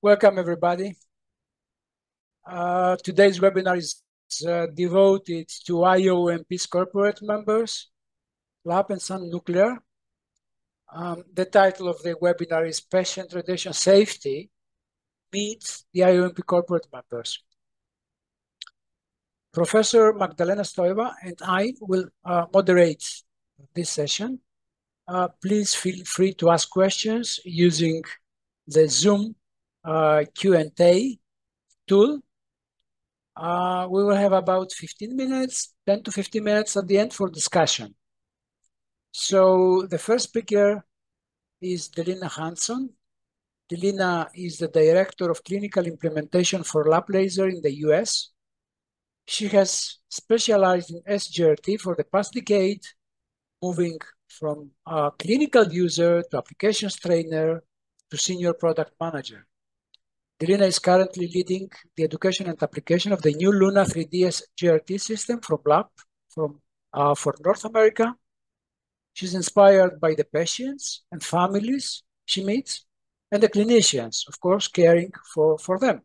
Welcome, everybody. Uh, today's webinar is uh, devoted to IOMP's corporate members, LAP and Sun Nuclear. Um, the title of the webinar is Patient Radiation Safety Meets the IOMP corporate members. Professor Magdalena Stoeva and I will uh, moderate this session. Uh, please feel free to ask questions using the Zoom uh, Q&A tool. Uh, we will have about 15 minutes, 10 to 15 minutes at the end for discussion. So the first speaker is Delena Hanson. Delena is the Director of Clinical Implementation for LAP Laser in the US. She has specialized in SGRT for the past decade, moving from a clinical user to applications trainer to senior product manager. Delena is currently leading the education and application of the new Luna 3D SGRT system from LAP from, uh, for North America. She's inspired by the patients and families she meets and the clinicians, of course, caring for, for them.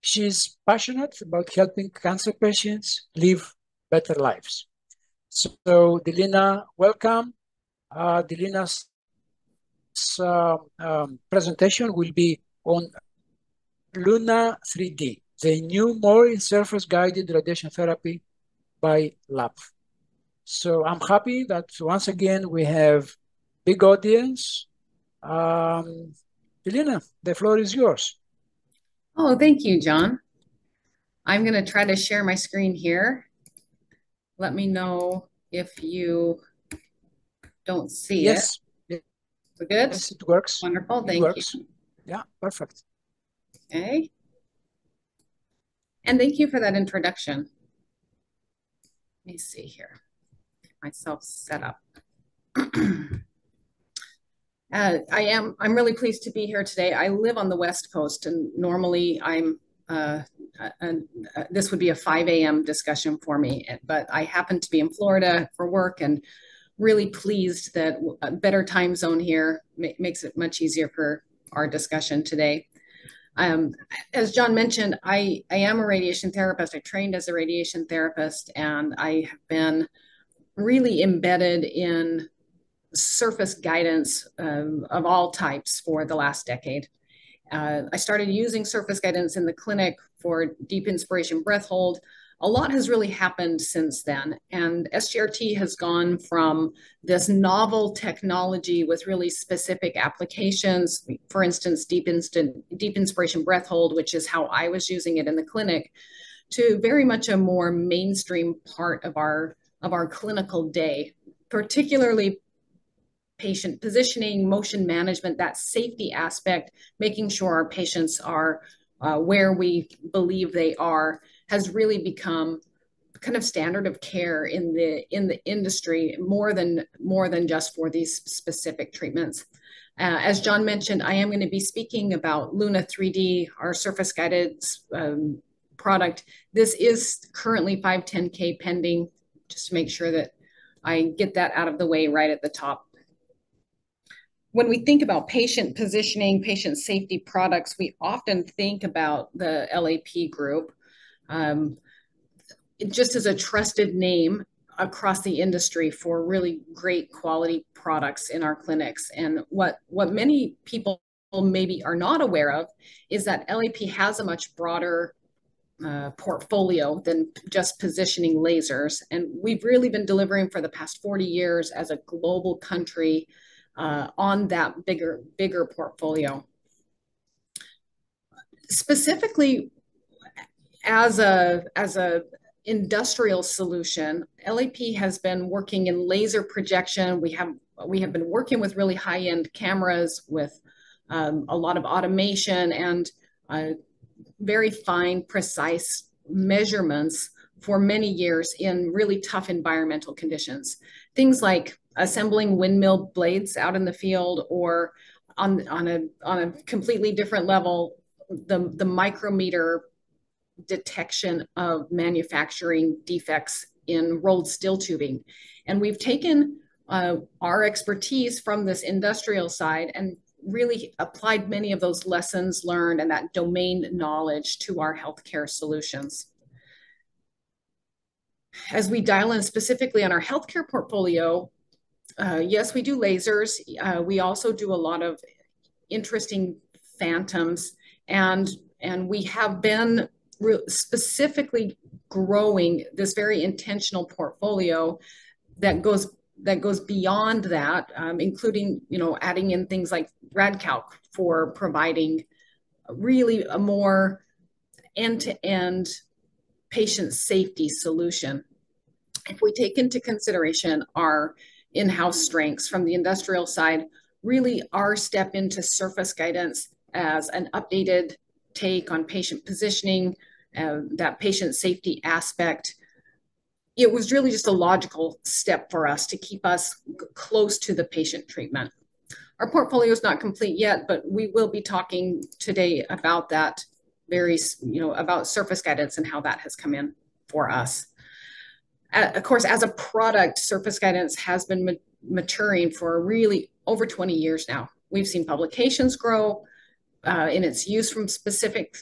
She's passionate about helping cancer patients live better lives. So, Delena, welcome. Uh, Delena's uh, um, presentation will be on Luna 3D, the new more in-surface guided radiation therapy by LAP. So I'm happy that once again we have big audience. Um, Elena, the floor is yours. Oh, thank you, John. I'm going to try to share my screen here. Let me know if you don't see yes. it. We're good? Yes, it works. Wonderful, it thank works. you. Yeah, perfect. Okay. And thank you for that introduction. Let me see here. Get myself set up. Uh, I am, I'm really pleased to be here today. I live on the West Coast and normally I'm, uh, uh, uh this would be a 5 a.m. discussion for me, but I happen to be in Florida for work and really pleased that a better time zone here makes it much easier for our discussion today. Um, as John mentioned, I, I am a radiation therapist. I trained as a radiation therapist, and I have been really embedded in surface guidance um, of all types for the last decade. Uh, I started using surface guidance in the clinic for deep inspiration breath hold a lot has really happened since then. And SGRT has gone from this novel technology with really specific applications, for instance, deep, instant, deep inspiration breath hold, which is how I was using it in the clinic, to very much a more mainstream part of our, of our clinical day, particularly patient positioning, motion management, that safety aspect, making sure our patients are uh, where we believe they are has really become kind of standard of care in the in the industry more than more than just for these specific treatments. Uh, as John mentioned, I am going to be speaking about Luna 3D, our surface guided um, product. This is currently 510K pending, just to make sure that I get that out of the way right at the top. When we think about patient positioning, patient safety products, we often think about the LAP group um, just as a trusted name across the industry for really great quality products in our clinics. And what, what many people maybe are not aware of is that LAP has a much broader uh, portfolio than just positioning lasers. And we've really been delivering for the past 40 years as a global country uh, on that bigger, bigger portfolio. Specifically, as a as a industrial solution, LAP has been working in laser projection. We have we have been working with really high end cameras with um, a lot of automation and uh, very fine, precise measurements for many years in really tough environmental conditions. Things like assembling windmill blades out in the field or on, on, a, on a completely different level, the, the micrometer detection of manufacturing defects in rolled steel tubing. And we've taken uh, our expertise from this industrial side and really applied many of those lessons learned and that domain knowledge to our healthcare solutions. As we dial in specifically on our healthcare portfolio, uh, yes, we do lasers. Uh, we also do a lot of interesting phantoms, and and we have been specifically growing this very intentional portfolio that goes that goes beyond that, um, including you know adding in things like RadCalc for providing really a more end-to-end patient safety solution. If we take into consideration our in-house strengths from the industrial side, really our step into surface guidance as an updated take on patient positioning, uh, that patient safety aspect, it was really just a logical step for us to keep us close to the patient treatment. Our portfolio is not complete yet, but we will be talking today about that very, you know, about surface guidance and how that has come in for us. Uh, of course, as a product, surface guidance has been ma maturing for really over 20 years now. We've seen publications grow uh, in its use from specific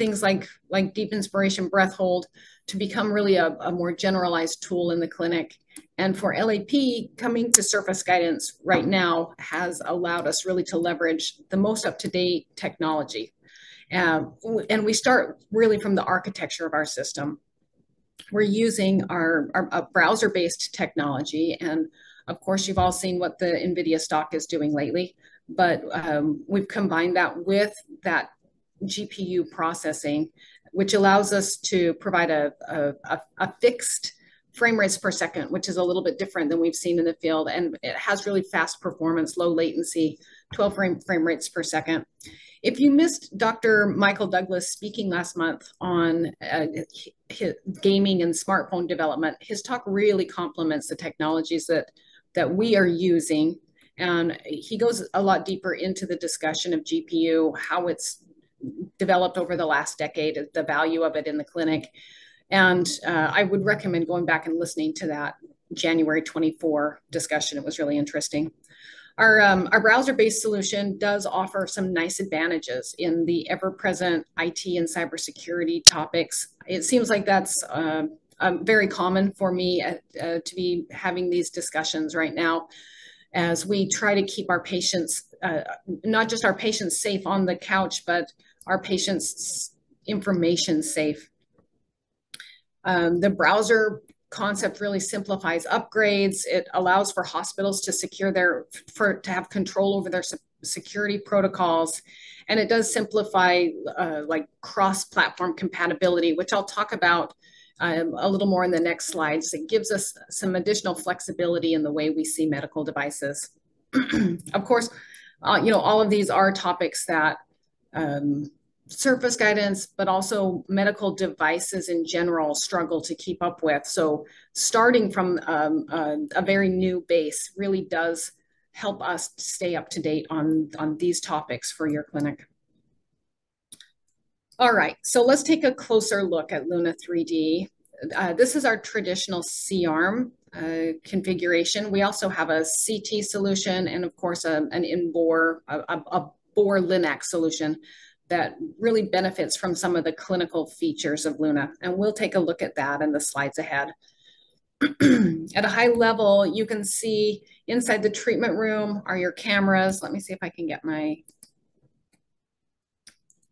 things like, like deep inspiration breath hold to become really a, a more generalized tool in the clinic. And for LAP, coming to surface guidance right now has allowed us really to leverage the most up-to-date technology. Uh, and we start really from the architecture of our system. We're using our, our browser-based technology. And of course, you've all seen what the NVIDIA stock is doing lately, but um, we've combined that with that GPU processing, which allows us to provide a, a, a fixed frame rates per second, which is a little bit different than we've seen in the field. And it has really fast performance, low latency, 12 frame, frame rates per second. If you missed Dr. Michael Douglas speaking last month on uh, gaming and smartphone development, his talk really complements the technologies that, that we are using. And he goes a lot deeper into the discussion of GPU, how it's developed over the last decade, the value of it in the clinic. And uh, I would recommend going back and listening to that January 24 discussion. It was really interesting. Our, um, our browser-based solution does offer some nice advantages in the ever-present IT and cybersecurity topics. It seems like that's uh, um, very common for me uh, uh, to be having these discussions right now as we try to keep our patients, uh, not just our patients safe on the couch, but our patients' information safe. Um, the browser concept really simplifies upgrades. It allows for hospitals to secure their, for to have control over their security protocols. And it does simplify uh, like cross-platform compatibility, which I'll talk about um, a little more in the next slides. It gives us some additional flexibility in the way we see medical devices. of course, uh, you know, all of these are topics that um, surface guidance, but also medical devices in general struggle to keep up with. So starting from um, a, a, very new base really does help us stay up to date on, on these topics for your clinic. All right, so let's take a closer look at Luna 3D. Uh, this is our traditional C-arm uh, configuration. We also have a CT solution and of course a, an in-bore, a, a bore LINAC solution that really benefits from some of the clinical features of Luna. And we'll take a look at that in the slides ahead. at a high level, you can see inside the treatment room are your cameras. Let me see if I can get my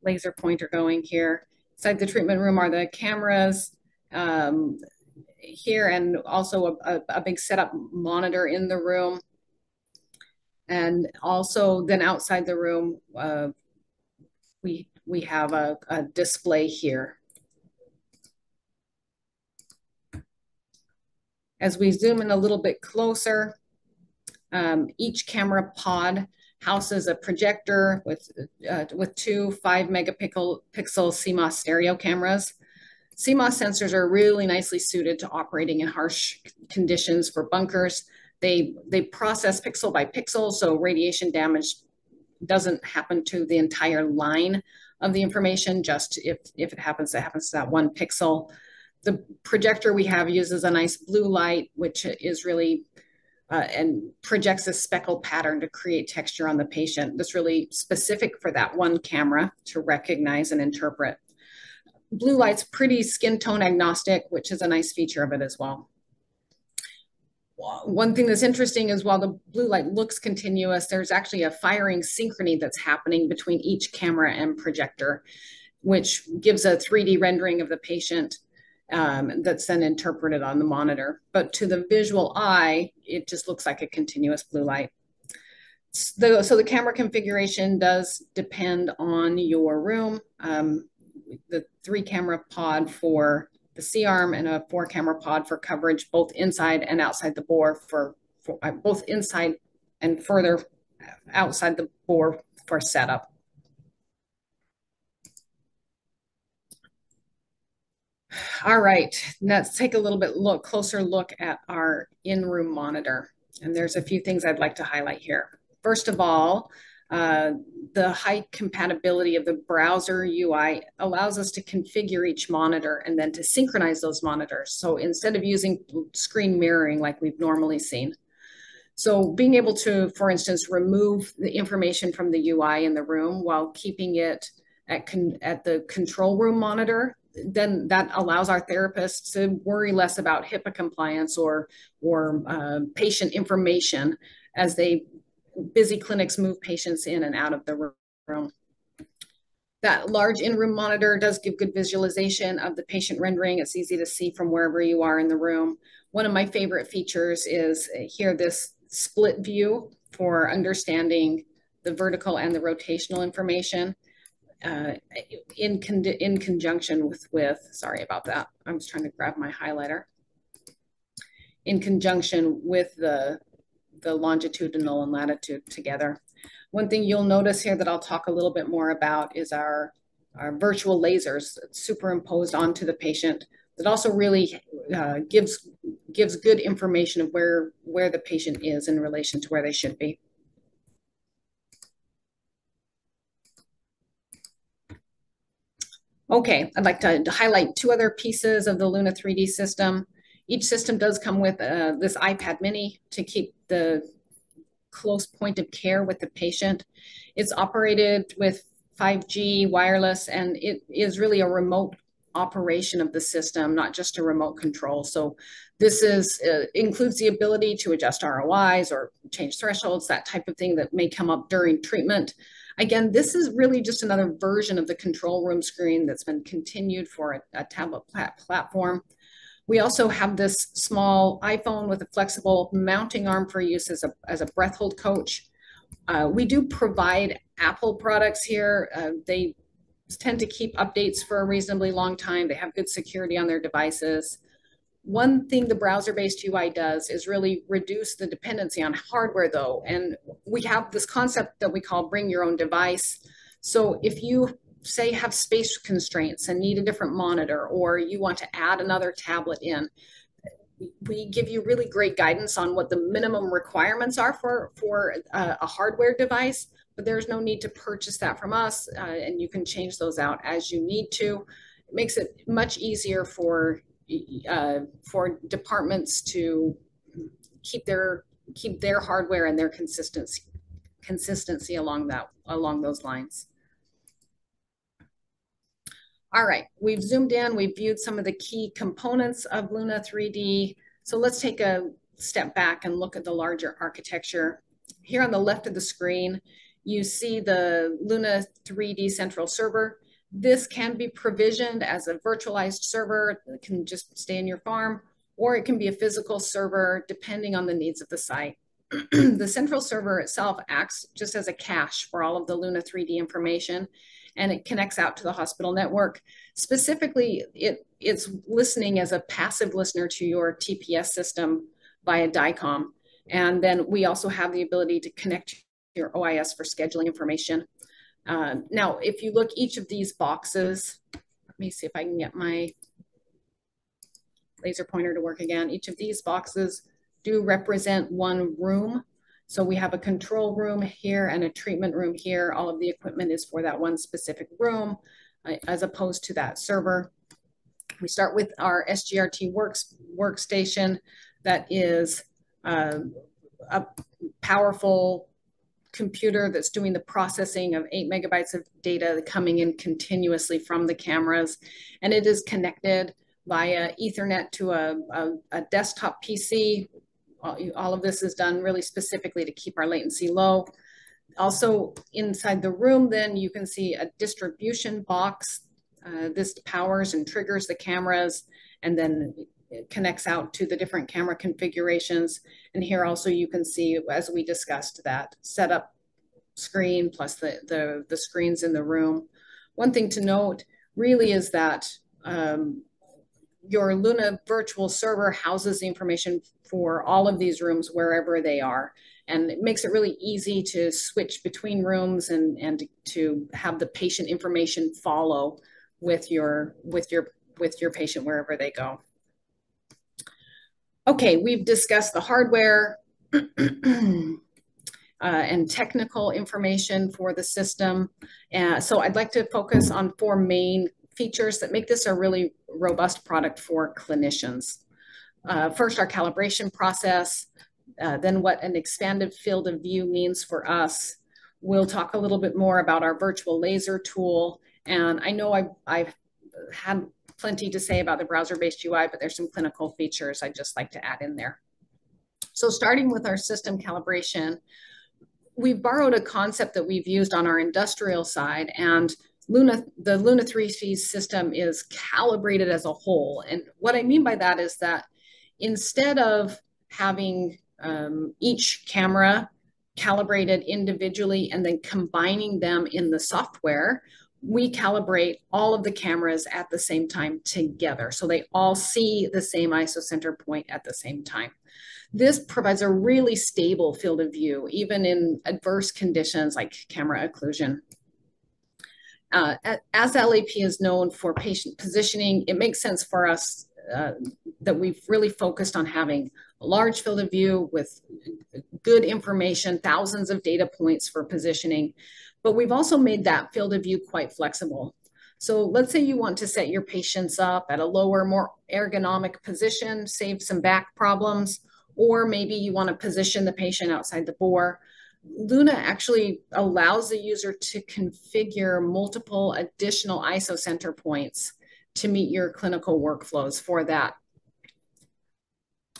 laser pointer going here. Inside the treatment room are the cameras um, here and also a, a, a big setup monitor in the room. And also then outside the room, uh, we, we have a, a display here. As we zoom in a little bit closer, um, each camera pod houses a projector with, uh, with two five megapixel pixel CMOS stereo cameras. CMOS sensors are really nicely suited to operating in harsh conditions for bunkers. They, they process pixel by pixel, so radiation damage doesn't happen to the entire line of the information, just if, if it happens, it happens to that one pixel. The projector we have uses a nice blue light, which is really uh, and projects a speckle pattern to create texture on the patient. That's really specific for that one camera to recognize and interpret. Blue light's pretty skin tone agnostic, which is a nice feature of it as well. One thing that's interesting is while the blue light looks continuous, there's actually a firing synchrony that's happening between each camera and projector, which gives a 3D rendering of the patient um, that's then interpreted on the monitor. But to the visual eye, it just looks like a continuous blue light. The, so the camera configuration does depend on your room. Um, the three camera pod for the C-arm and a four camera pod for coverage, both inside and outside the bore for, for uh, both inside and further outside the bore for setup. All right, let's take a little bit look closer look at our in-room monitor. And there's a few things I'd like to highlight here. First of all, uh, the high compatibility of the browser UI allows us to configure each monitor and then to synchronize those monitors. So instead of using screen mirroring like we've normally seen. So being able to, for instance, remove the information from the UI in the room while keeping it at, at the control room monitor then that allows our therapists to worry less about HIPAA compliance or or uh, patient information as they busy clinics move patients in and out of the room. That large in-room monitor does give good visualization of the patient rendering. It's easy to see from wherever you are in the room. One of my favorite features is here this split view for understanding the vertical and the rotational information uh, in, con in conjunction with, with, sorry about that. I was trying to grab my highlighter. In conjunction with the, the longitudinal and latitude together. One thing you'll notice here that I'll talk a little bit more about is our, our virtual lasers superimposed onto the patient that also really uh, gives, gives good information of where, where the patient is in relation to where they should be. Okay, I'd like to, to, highlight two other pieces of the Luna 3D system. Each system does come with uh, this iPad mini to keep the close point of care with the patient. It's operated with 5G wireless and it is really a remote operation of the system, not just a remote control. So this is uh, includes the ability to adjust ROIs or change thresholds, that type of thing that may come up during treatment. Again, this is really just another version of the control room screen that's been continued for a, a tablet plat platform. We also have this small iPhone with a flexible mounting arm for use as a, as a breath hold coach. Uh, we do provide Apple products here. Uh, they tend to keep updates for a reasonably long time. They have good security on their devices. One thing the browser-based UI does is really reduce the dependency on hardware though. And we have this concept that we call bring your own device. So if you say have space constraints and need a different monitor or you want to add another tablet in, we give you really great guidance on what the minimum requirements are for, for a, a hardware device, but there's no need to purchase that from us uh, and you can change those out as you need to. It makes it much easier for uh, for departments to keep their keep their hardware and their consistency consistency along that along those lines. All right, we've zoomed in, we've viewed some of the key components of Luna 3D. So let's take a step back and look at the larger architecture. Here on the left of the screen, you see the Luna 3D central server. This can be provisioned as a virtualized server that can just stay in your farm, or it can be a physical server depending on the needs of the site. the central server itself acts just as a cache for all of the Luna 3D information, and it connects out to the hospital network. Specifically, it, it's listening as a passive listener to your TPS system via DICOM. And then we also have the ability to connect your OIS for scheduling information. Um, now, if you look each of these boxes, let me see if I can get my laser pointer to work again. Each of these boxes do represent one room. So we have a control room here and a treatment room here. All of the equipment is for that one specific room uh, as opposed to that server. We start with our SGRT works, workstation that is uh, a powerful computer that's doing the processing of eight megabytes of data coming in continuously from the cameras. And it is connected via Ethernet to a, a, a desktop PC. All, of this is done really specifically to keep our latency low. Also inside the room, then you can see a distribution box. Uh, this powers and triggers the cameras and then it connects out to the different camera configurations. And here also you can see, as we discussed, that setup screen plus the, the, the screens in the room. One thing to note really is that um, your Luna virtual server houses the information for all of these rooms wherever they are. And it makes it really easy to switch between rooms and, and to have the patient information follow with your, with your, with your patient wherever they go. Okay, we've discussed the hardware uh, and technical information for the system. Uh, so I'd like to focus on four main features that make this a really robust product for clinicians. Uh, first, our calibration process, uh, then what an expanded field of view means for us. We'll talk a little bit more about our virtual laser tool. And I know I've, I've had plenty to say about the browser-based UI, but there's some clinical features I'd just like to add in there. So starting with our system calibration, we've borrowed a concept that we've used on our industrial side and Luna, the Luna 3D system is calibrated as a whole. And what I mean by that is that instead of having um, each camera calibrated individually and then combining them in the software, we calibrate all of the cameras at the same time together. So they all see the same ISO center point at the same time. This provides a really stable field of view, even in adverse conditions like camera occlusion. Uh, as LAP is known for patient positioning, it makes sense for us uh, that we've really focused on having a large field of view with good information, thousands of data points for positioning. But we've also made that field of view quite flexible. So let's say you want to set your patients up at a lower, more ergonomic position, save some back problems, or maybe you want to position the patient outside the bore. Luna actually allows the user to configure multiple additional ISO center points to meet your clinical workflows for that.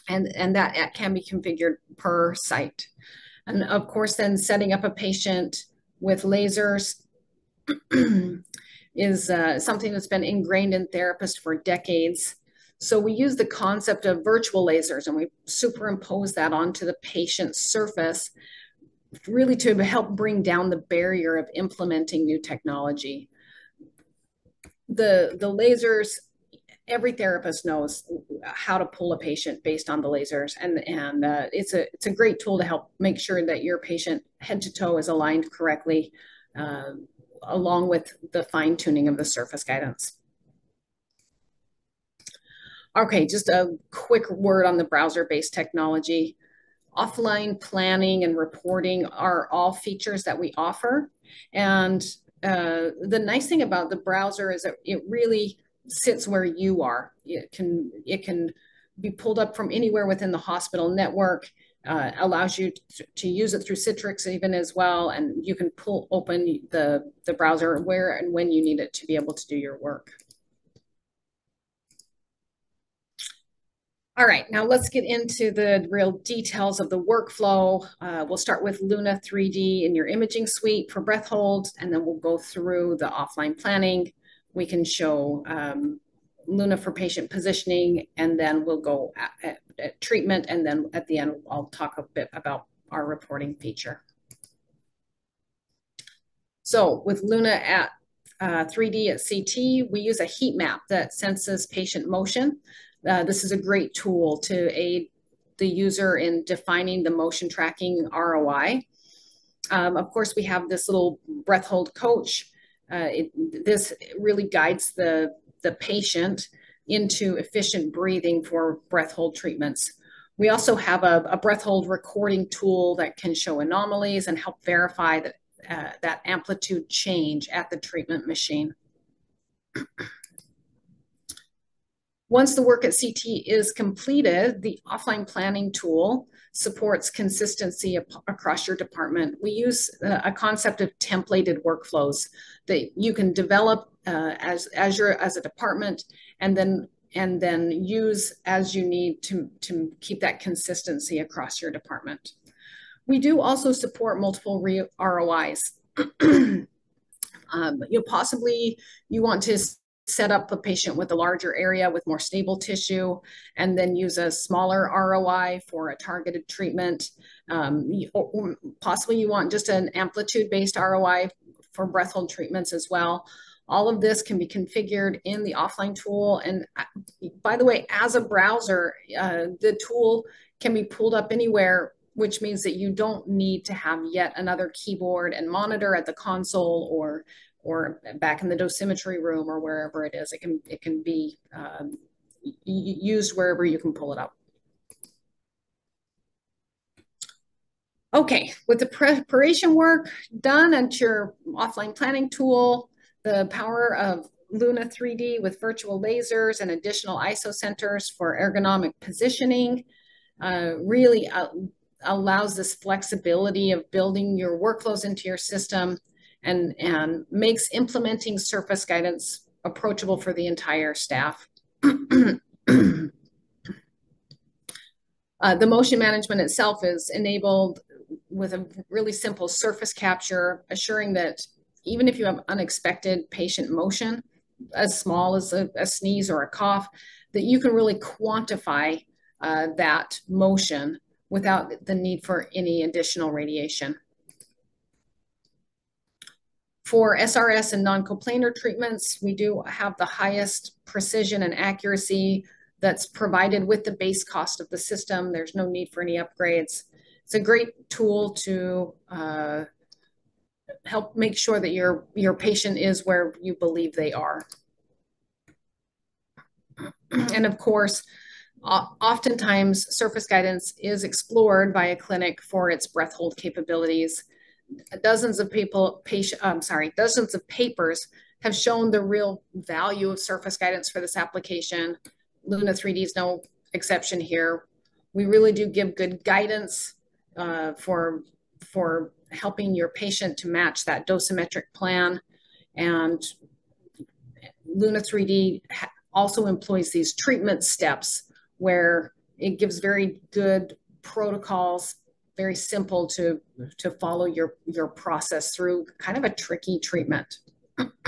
And, and that can be configured per site. And of course, then setting up a patient with lasers is uh, something that's been ingrained in therapists for decades. So we use the concept of virtual lasers and we superimpose that onto the patient's surface really to help bring down the barrier of implementing new technology. The, the lasers, every therapist knows how to pull a patient based on the lasers and, and uh, it's, a, it's a great tool to help make sure that your patient head to toe is aligned correctly uh, along with the fine tuning of the surface guidance. Okay, just a quick word on the browser-based technology offline planning and reporting are all features that we offer. And uh, the nice thing about the browser is that it really sits where you are. It can it can be pulled up from anywhere within the hospital network. Uh, allows you to, to, use it through Citrix even as well, and you can pull open the the browser where and when you need it to be able to do your work. All right, now let's get into the real details of the workflow. Uh, we'll start with Luna 3D in your imaging suite for breath hold, and then we'll go through the offline planning. We can show um, Luna for patient positioning, and then we'll go at, at, at treatment, and then at the end, I'll talk a bit about our reporting feature. So with Luna at uh, 3D at CT, we use a heat map that senses patient motion. Uh, this is a great tool to aid the user in defining the motion tracking ROI. Um, of course, we have this little breath hold coach. Uh, it, this really guides the, the patient into efficient breathing for breath hold treatments. We also have a, a breath hold recording tool that can show anomalies and help verify that, uh, that amplitude change at the treatment machine. Once the work at CT is completed, the offline planning tool supports consistency across your department. We use a concept of templated workflows that you can develop uh, as as your as a department, and then and then use as you need to to keep that consistency across your department. We do also support multiple ROIs. um, you know, possibly you want to set up a patient with a larger area with more stable tissue and then use a smaller ROI for a targeted treatment. Um, possibly you want just an amplitude-based ROI for breath hold treatments as well. All of this can be configured in the offline tool. And uh, by the way, as a browser, uh, the tool can be pulled up anywhere, which means that you don't need to have yet another keyboard and monitor at the console or or back in the dosimetry room or wherever it is. It can, it can be um, used wherever you can pull it up. Okay, with the preparation work done at your offline planning tool, the power of Luna 3D with virtual lasers and additional ISO centers for ergonomic positioning uh, really uh, allows this flexibility of building your workflows into your system and, and makes implementing surface guidance approachable for the entire staff. Uh, the motion management itself is enabled with a really simple surface capture, assuring that even if you have unexpected patient motion, as small as a, a sneeze or a cough, that you can really quantify uh, that motion without the need for any additional radiation. For SRS and non-coplanar treatments, we do have the highest precision and accuracy that's provided with the base cost of the system. There's no need for any upgrades. It's a great tool to uh, help make sure that your, your patient is where you believe they are. and of course, oftentimes surface guidance is explored by a clinic for its breath hold capabilities dozens of people, patient, I'm sorry, dozens of papers have shown the real value of surface guidance for this application. Luna 3D is no exception here. We really do give good guidance uh, for, for helping your patient to match that dosimetric plan. And Luna 3D also employs these treatment steps where it gives very good protocols very simple to to follow your your process through kind of a tricky treatment.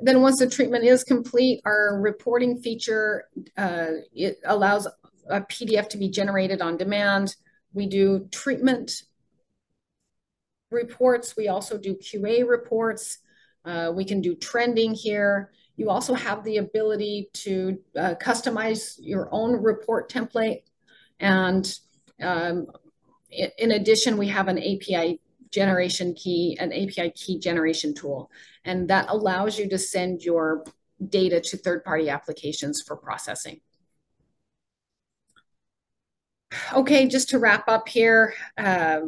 then once the treatment is complete, our reporting feature, uh, it allows a PDF to be generated on demand. We do treatment reports. We also do QA reports. Uh, we can do trending here. You also have the ability to uh, customize your own report template and um, in addition, we have an API generation key, an API key generation tool, and that allows you to send your data to third-party applications for processing. Okay, just to wrap up here, uh,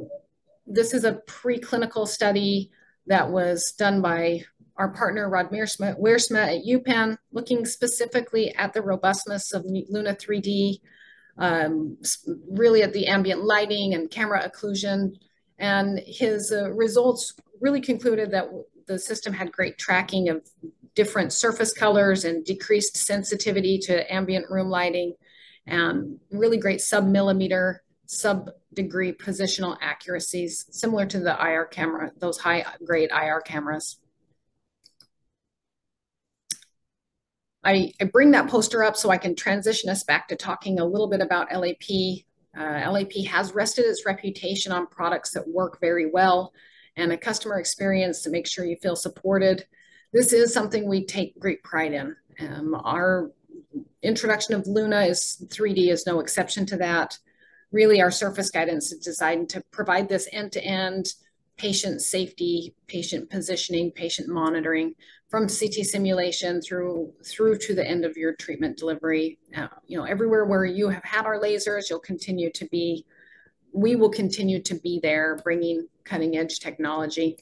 this is a preclinical study that was done by our partner Rod Wiersma at UPenn, looking specifically at the robustness of Luna 3D um, really at the ambient lighting and camera occlusion. And his uh, results really concluded that the system had great tracking of different surface colors and decreased sensitivity to ambient room lighting and really great sub-millimeter, sub-degree positional accuracies, similar to the IR camera, those high-grade IR cameras. I, I, bring that poster up so I can transition us back to talking a little bit about LAP. Uh, LAP has rested its reputation on products that work very well and a customer experience to make sure you feel supported. This is something we take great pride in. Um, our introduction of Luna is 3D is no exception to that. Really, our surface guidance is designed to provide this end-to-end -end patient safety, patient positioning, patient monitoring from CT simulation through through to the end of your treatment delivery. Uh, you know, everywhere where you have had our lasers, you'll continue to be, we will continue to be there bringing cutting edge technology.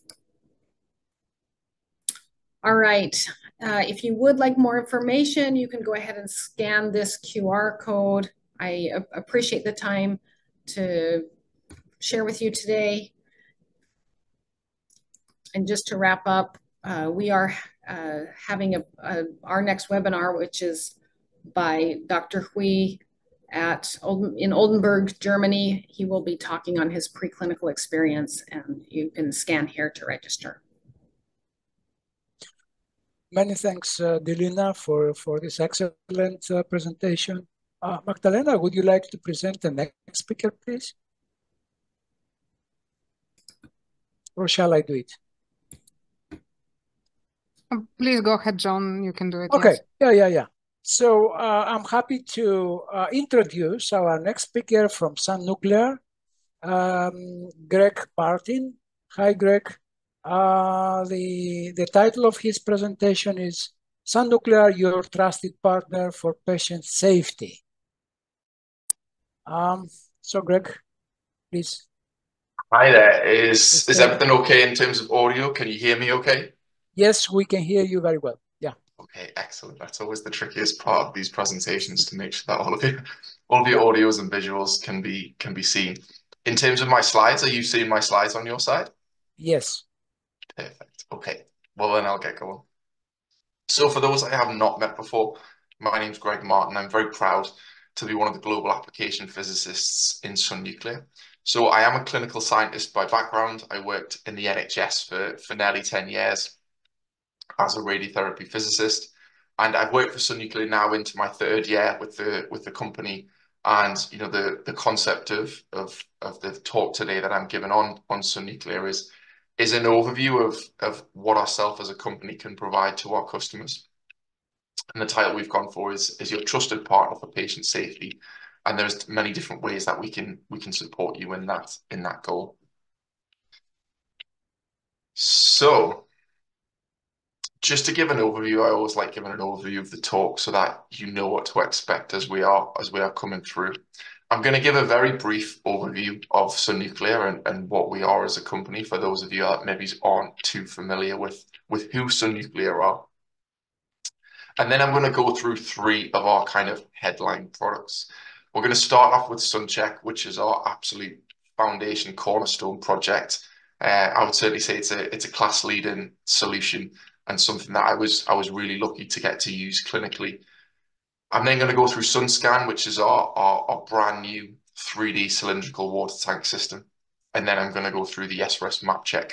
All right, uh, if you would like more information, you can go ahead and scan this QR code I appreciate the time to share with you today. And just to wrap up, uh, we are uh, having a, a, our next webinar, which is by Dr. Hui at in Oldenburg, Germany. He will be talking on his preclinical experience, and you can scan here to register. Many thanks, uh, Delena, for, for this excellent uh, presentation. Uh, Magdalena, would you like to present the next speaker, please? Or shall I do it? Please go ahead, John. You can do it. Okay. Yes. Yeah, yeah, yeah. So uh, I'm happy to uh, introduce our next speaker from Sun Nuclear, um, Greg Martin. Hi, Greg. Uh, the, the title of his presentation is Sun Nuclear, your trusted partner for patient safety. Um, so, Greg, please. Hi there. Is is everything okay in terms of audio? Can you hear me okay? Yes, we can hear you very well. Yeah. Okay, excellent. That's always the trickiest part of these presentations to make sure that all of your all of your audios and visuals can be can be seen. In terms of my slides, are you seeing my slides on your side? Yes. Perfect. Okay. Well, then I'll get going. So for those I have not met before, my name's Greg Martin. I'm very proud to be one of the global application physicists in Sun Nuclear. So I am a clinical scientist by background. I worked in the NHS for, for nearly 10 years as a radiotherapy physicist. And I've worked for Sun Nuclear now into my third year with the with the company. And you know the the concept of of of the talk today that I'm giving on on Sun Nuclear is is an overview of of what ourselves as a company can provide to our customers. And the title we've gone for is is your trusted partner for patient safety. And there's many different ways that we can we can support you in that in that goal. So just to give an overview, I always like giving an overview of the talk so that you know what to expect as we are as we are coming through. I'm going to give a very brief overview of Sun Nuclear and, and what we are as a company for those of you that maybe aren't too familiar with, with who Sun Nuclear are. And then I'm going to go through three of our kind of headline products. We're going to start off with SunCheck, which is our absolute foundation cornerstone project. Uh, I would certainly say it's a it's a class leading solution and something that I was I was really lucky to get to use clinically. I'm then going to go through SunScan, which is our, our, our brand new 3D cylindrical water tank system. And then I'm going to go through the SRS MapCHECK,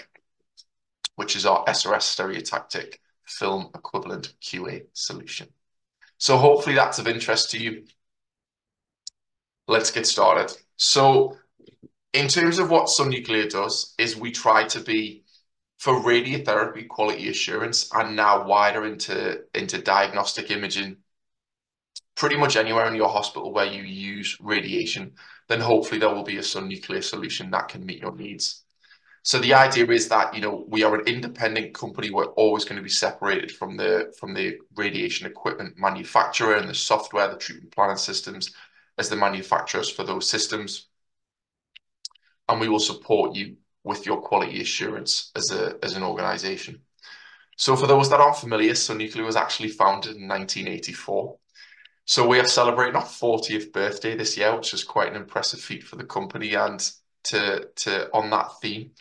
which is our SRS stereotactic film equivalent QA solution. So hopefully that's of interest to you. Let's get started. So in terms of what Sun Nuclear does is we try to be for radiotherapy quality assurance and now wider into, into diagnostic imaging, pretty much anywhere in your hospital where you use radiation, then hopefully there will be a Sun Nuclear solution that can meet your needs. So the idea is that you know we are an independent company. We're always going to be separated from the from the radiation equipment manufacturer and the software, the treatment planning systems, as the manufacturers for those systems. And we will support you with your quality assurance as a as an organization. So for those that aren't familiar, Sun Nuclear was actually founded in 1984. So we are celebrating our 40th birthday this year, which is quite an impressive feat for the company. And to to on that theme,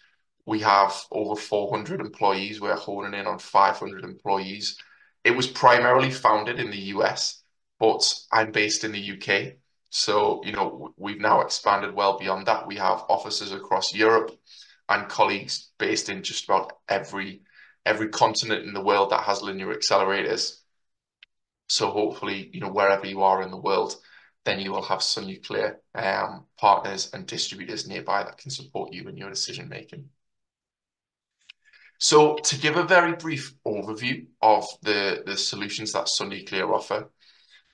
we have over 400 employees. We're honing in on 500 employees. It was primarily founded in the US, but I'm based in the UK. So, you know, we've now expanded well beyond that. We have offices across Europe, and colleagues based in just about every every continent in the world that has linear accelerators. So hopefully, you know, wherever you are in the world, then you will have Sun Nuclear um, partners and distributors nearby that can support you in your decision making. So to give a very brief overview of the, the solutions that Sun Nuclear offer,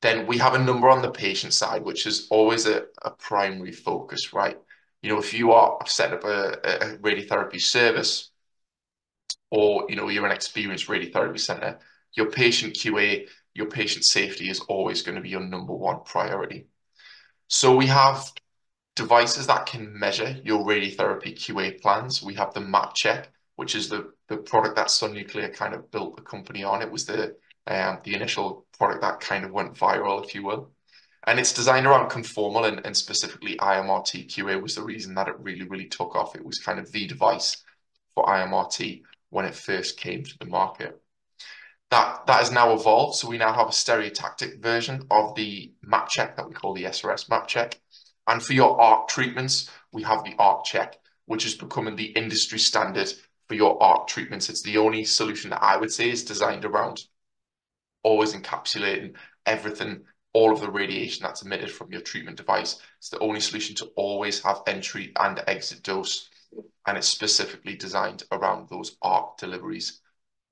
then we have a number on the patient side, which is always a, a primary focus, right? You know, if you are set up a, a radiotherapy service or, you know, you're an experienced radiotherapy center, your patient QA, your patient safety is always going to be your number one priority. So we have devices that can measure your radiotherapy QA plans. We have the MapCHECK, which is the, the product that Sun Nuclear kind of built the company on. It was the um, the initial product that kind of went viral, if you will. And it's designed around conformal and, and specifically IMRT QA was the reason that it really, really took off. It was kind of the device for IMRT when it first came to the market. That, that has now evolved. So we now have a stereotactic version of the MapCHECK that we call the SRS MapCHECK. And for your ARC treatments, we have the ArcCHECK, which is becoming the industry standard for your ARC treatments. It's the only solution that I would say is designed around always encapsulating everything, all of the radiation that's emitted from your treatment device. It's the only solution to always have entry and exit dose, and it's specifically designed around those ARC deliveries.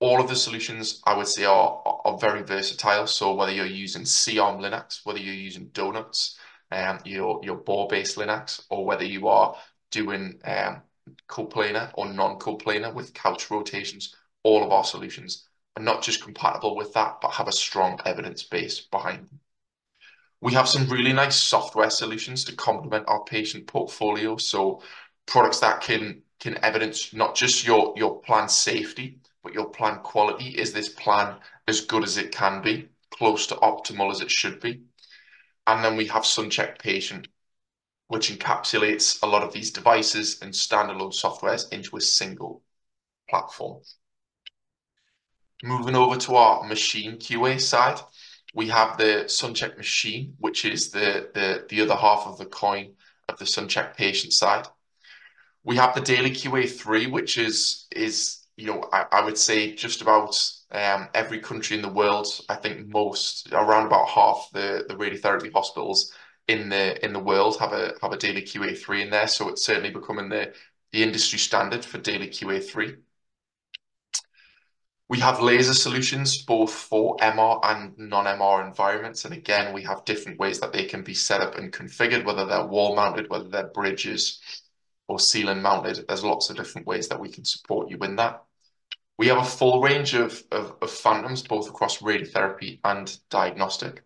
All of the solutions, I would say, are, are very versatile. So whether you're using C-arm Linacs, whether you're using donuts, um, your, your bore-based Linacs, or whether you are doing um, coplanar or non-coplanar with couch rotations, all of our solutions are not just compatible with that, but have a strong evidence base behind them. We have some really nice software solutions to complement our patient portfolio. So products that can can evidence not just your your plan safety, but your plan quality. Is this plan as good as it can be, close to optimal as it should be? And then we have SunCheck Patient, which encapsulates a lot of these devices and standalone softwares into a single platform. Moving over to our machine QA side, we have the SunCheck machine, which is the, the, the other half of the coin of the SunCheck patient side. We have the daily QA3, which is, is you know, I, I would say just about um, every country in the world. I think most, around about half the, the radiotherapy hospitals in the in the world have a have a daily QA3 in there. So it's certainly becoming the, the industry standard for daily QA3. We have laser solutions both for MR and non-MR environments. And again, we have different ways that they can be set up and configured, whether they're wall mounted, whether they're bridges or ceiling mounted. There's lots of different ways that we can support you in that. We have a full range of, of, of phantoms, both across radiotherapy and diagnostic.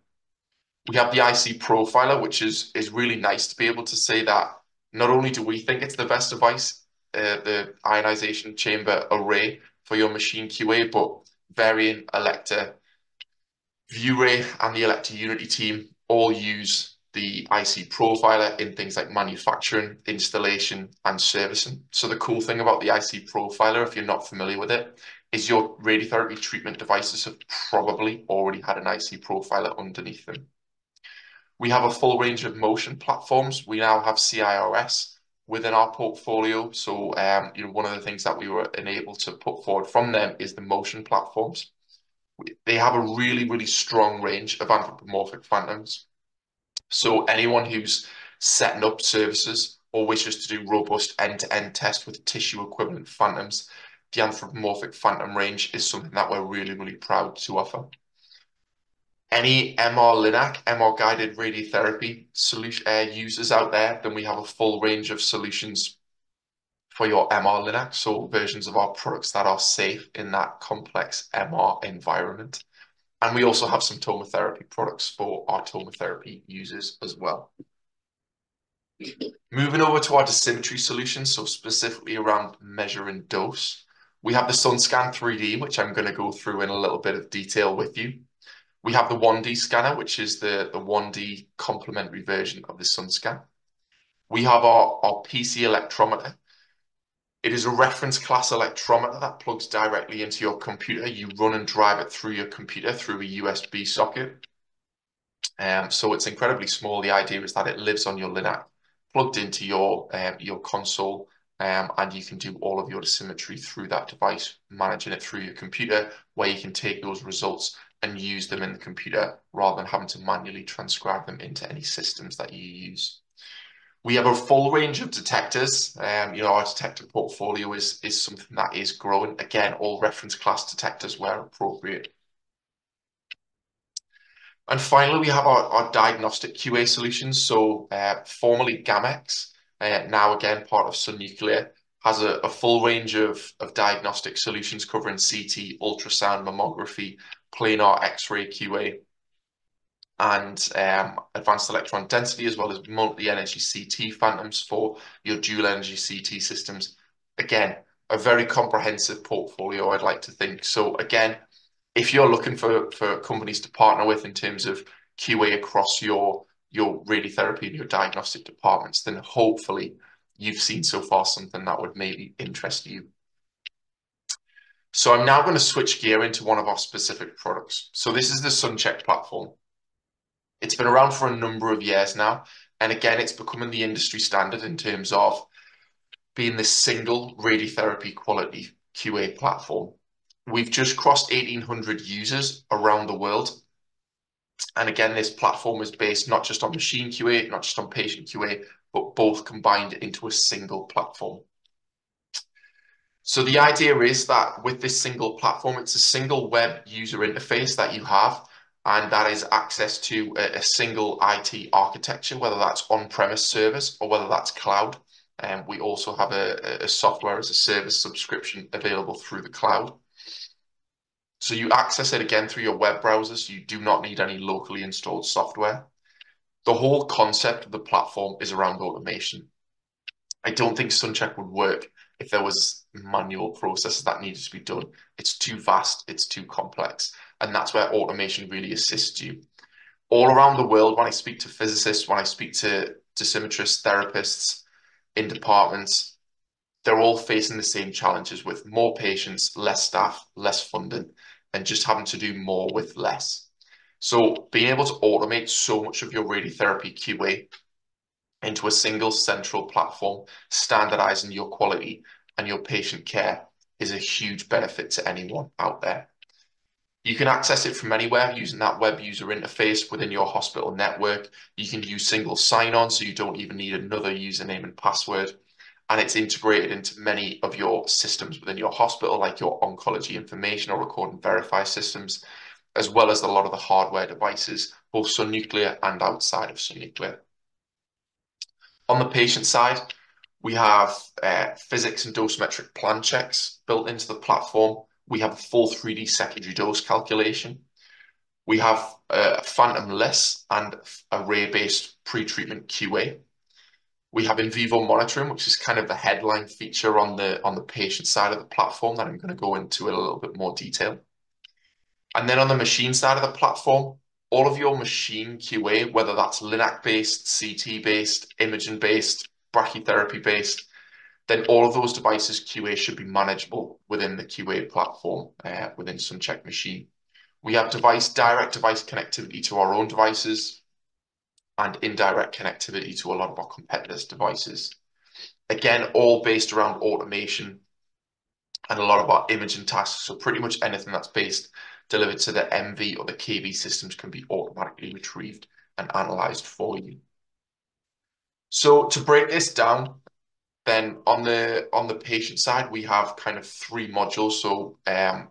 We have the IC profiler, which is, is really nice to be able to say that not only do we think it's the best device, uh, the ionization chamber array, for your machine QA, but Varian, Elekta, ViewRay, and the Elekta Unity team all use the IC profiler in things like manufacturing, installation, and servicing. So the cool thing about the IC profiler, if you're not familiar with it, is your radiotherapy treatment devices have probably already had an IC profiler underneath them. We have a full range of motion platforms. We now have CIRS, within our portfolio. So, um, you know, one of the things that we were enabled to put forward from them is the motion platforms. They have a really, really strong range of anthropomorphic phantoms. So anyone who's setting up services or wishes to do robust end-to-end test with tissue equivalent phantoms, the anthropomorphic phantom range is something that we're really, really proud to offer any MR Linac, MR guided radiotherapy solution uh, users out there, then we have a full range of solutions for your MR Linac, so versions of our products that are safe in that complex MR environment. And we also have some tomotherapy products for our tomotherapy users as well. Moving over to our dosimetry solutions, so specifically around measuring dose, we have the SunScan 3D, which I'm going to go through in a little bit of detail with you. We have the 1D scanner, which is the, the 1D complementary version of the SunScan. We have our, our PC electrometer. It is a reference class electrometer that plugs directly into your computer. You run and drive it through your computer through a USB socket. Um, so it's incredibly small. The idea is that it lives on your Linac, plugged into your um, your console, um, and you can do all of your dosimetry through that device, managing it through your computer, where you can take those results and use them in the computer rather than having to manually transcribe them into any systems that you use. We have a full range of detectors. Um, you know, our detector portfolio is, is something that is growing. Again, all reference class detectors where appropriate. And finally, we have our, our diagnostic QA solutions. So uh, formerly Gammex, uh, now again part of Sun Nuclear, has a, a full range of, of diagnostic solutions covering CT, ultrasound, mammography, planar X-ray QA, and um, advanced electron density, as well as multi-energy CT phantoms for your dual energy CT systems. Again, a very comprehensive portfolio, I'd like to think. So again, if you're looking for, for companies to partner with in terms of QA across your your radiotherapy and your diagnostic departments, then hopefully you've seen so far something that would maybe interest you. So I'm now going to switch gear into one of our specific products. So this is the SunCheck platform. It's been around for a number of years now. And again, it's becoming the industry standard in terms of being the single radiotherapy quality QA platform. We've just crossed 1,800 users around the world. And again, this platform is based not just on machine QA, not just on patient QA, but both combined into a single platform. So the idea is that with this single platform, it's a single web user interface that you have, and that is access to a, a single IT architecture, whether that's on-premise service or whether that's cloud. And um, we also have a, a software as a service subscription available through the cloud. So you access it again through your web browser, so you do not need any locally installed software. The whole concept of the platform is around automation. I don't think SunCheck would work if there was manual processes that needed to be done. It's too vast, it's too complex, and that's where automation really assists you. All around the world, when I speak to physicists, when I speak to dosimetrists, therapists in departments, they're all facing the same challenges with more patients, less staff, less funding, and just having to do more with less. So being able to automate so much of your radiotherapy QA into a single central platform, standardizing your quality and your patient care is a huge benefit to anyone out there. You can access it from anywhere using that web user interface within your hospital network. You can use single sign-on, so you don't even need another username and password. And it's integrated into many of your systems within your hospital, like your oncology information or record and verify systems, as well as a lot of the hardware devices, both Sun Nuclear and outside of Sun Nuclear. On the patient side, we have uh, physics and dosimetric plan checks built into the platform. We have a full 3D secondary dose calculation. We have a phantomless and array-based pre-treatment QA. We have in vivo monitoring, which is kind of the headline feature on the on the patient side of the platform that I'm going to go into in a little bit more detail. And then on the machine side of the platform, all of your machine QA, whether that's LINAC-based, CT-based, imaging-based, brachytherapy-based, then all of those devices QA should be manageable within the QA platform uh, within SunCheck Machine. We have device direct device connectivity to our own devices and indirect connectivity to a lot of our competitors' devices. Again, all based around automation and a lot of our imaging tasks. So pretty much anything that's based delivered to the MV or the KV systems can be automatically retrieved and analyzed for you. So to break this down, then on the on the patient side, we have kind of three modules. So um,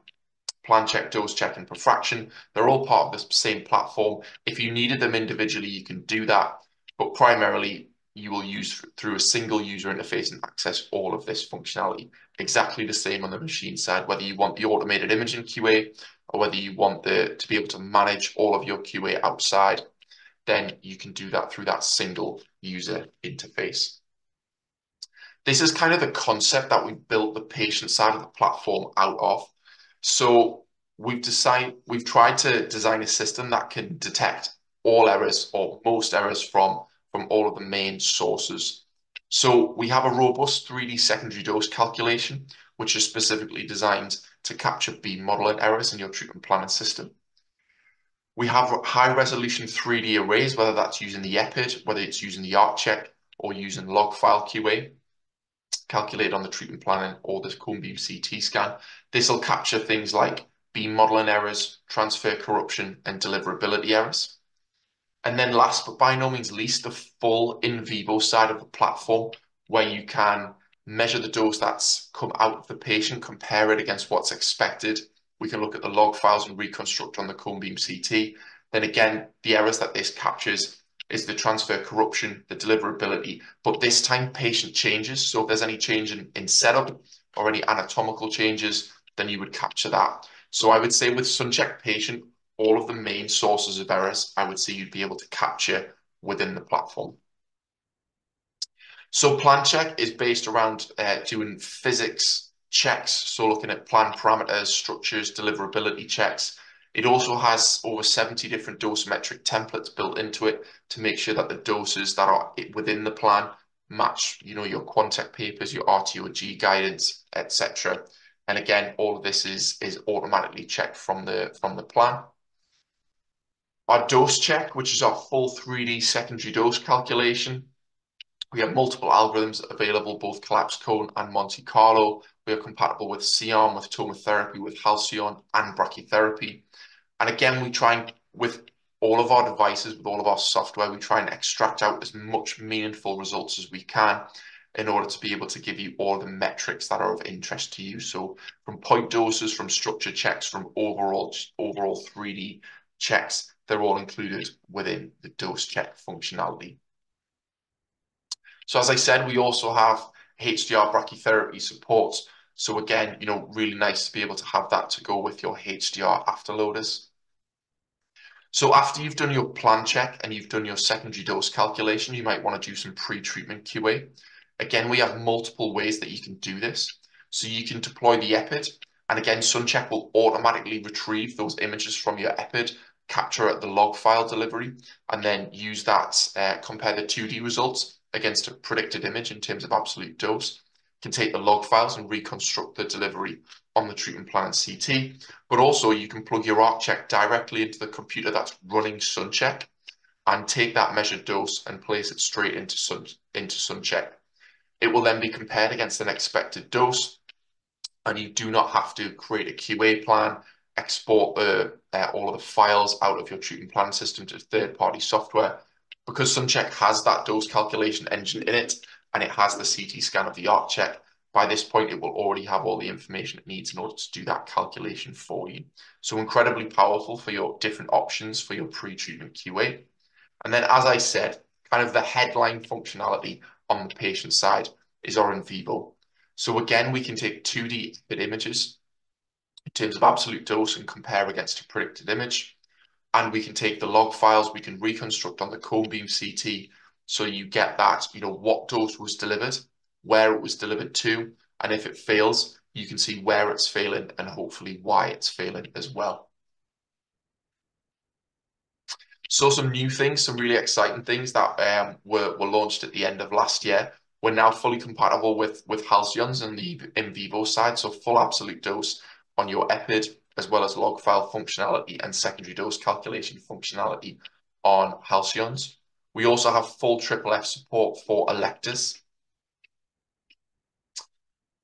plan check, dose check, and PerFraction. They're all part of the same platform. If you needed them individually, you can do that. But primarily, you will use through a single user interface and access all of this functionality. Exactly the same on the machine side, whether you want the automated imaging QA or whether you want the to be able to manage all of your QA outside, then you can do that through that single user interface. This is kind of the concept that we built the patient side of the platform out of. So we've designed, we've tried to design a system that can detect all errors or most errors from, from all of the main sources. So we have a robust 3D secondary dose calculation, which is specifically designed to capture beam modeling errors in your treatment planning system. We have high resolution 3D arrays, whether that's using the EPID, whether it's using the ArcCHECK or using log file QA calculated on the treatment planning or this cone beam CT scan. This will capture things like beam modeling errors, transfer corruption, and deliverability errors. And then last but by no means least, the full in vivo side of the platform where you can measure the dose that's come out of the patient, compare it against what's expected. We can look at the log files and reconstruct on the cone beam CT. Then again, the errors that this captures is the transfer corruption, the deliverability, but this time patient changes. So if there's any change in, in setup or any anatomical changes, then you would capture that. So I would say with SunCheck patient, all of the main sources of errors, I would say you'd be able to capture within the platform. So plan check is based around uh, doing physics checks. So looking at plan parameters, structures, deliverability checks. It also has over 70 different dosimetric templates built into it to make sure that the doses that are within the plan match, you know, your Quantec papers, your RTOG guidance, etc. And again, all of this is is automatically checked from the from the plan. Our dose check, which is our full 3D secondary dose calculation. We have multiple algorithms available, both collapsed cone and Monte Carlo. We are compatible with C-arm, with tomotherapy, with Halcyon, and brachytherapy. And again, we try and, with all of our devices, with all of our software, we try and extract out as much meaningful results as we can in order to be able to give you all the metrics that are of interest to you. So from point doses, from structure checks, from overall overall 3D checks, they're all included within the dose check functionality. So as I said, we also have HDR brachytherapy support. So again, you know, really nice to be able to have that to go with your HDR afterloaders. So after you've done your plan check and you've done your secondary dose calculation, you might want to do some pre-treatment QA. Again, we have multiple ways that you can do this. So you can deploy the EPID, and again, SunCheck will automatically retrieve those images from your EPID, capture at the log file delivery, and then use that, uh, compare the 2D results against a predicted image in terms of absolute dose. Can take the log files and reconstruct the delivery on the treatment plan CT, but also you can plug your ArcCHECK directly into the computer that's running SunCheck and take that measured dose and place it straight into Sun into SunCheck. It will then be compared against an expected dose, and you do not have to create a QA plan, export uh, all of the files out of your treatment plan system to third-party software. Because SunCheck has that dose calculation engine in it, and it has the CT scan of the ArcCHECK, by this point, it will already have all the information it needs in order to do that calculation for you. So incredibly powerful for your different options for your pre-treatment QA. And then, as I said, kind of the headline functionality on the patient side is our in vivo. So again, we can take 2D EPID images in terms of absolute dose and compare against a predicted image. And we can take the log files, we can reconstruct on the cone beam CT. So you get that, you know, what dose was delivered where it was delivered to, and if it fails, you can see where it's failing and hopefully why it's failing as well. So some new things, some really exciting things that um, were, were launched at the end of last year. We're now fully compatible with, with Halcyons and the in vivo side, so full absolute dose on your EPID, as well as log file functionality and secondary dose calculation functionality on Halcyons. We also have full triple F support for Elektas,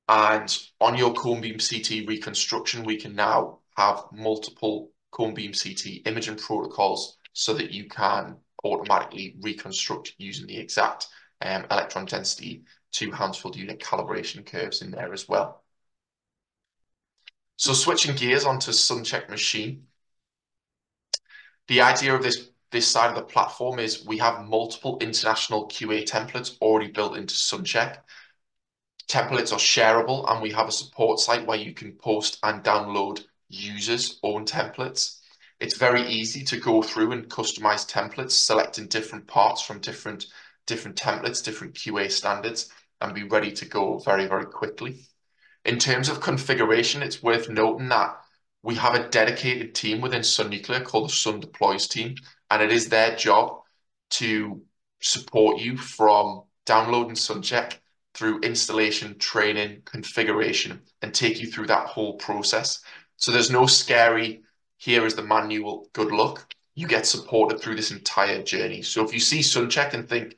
and on your cone beam CT reconstruction, we can now have multiple cone beam CT imaging protocols so that you can automatically reconstruct using the exact um, electron density to Hounsfield unit calibration curves in there as well. So switching gears onto SunCheck Machine. The idea of this, this side of the platform is we have multiple international QA templates already built into SunCheck templates are shareable and we have a support site where you can post and download users' own templates. It's very easy to go through and customize templates, selecting different parts from different, different templates, different QA standards, and be ready to go very, very quickly. In terms of configuration, it's worth noting that we have a dedicated team within Sun Nuclear called the Sun Deploys team, and it is their job to support you from downloading SunCheck through installation, training, configuration, and take you through that whole process. So there's no scary, here is the manual, good luck. You get supported through this entire journey. So if you see SunCheck and think,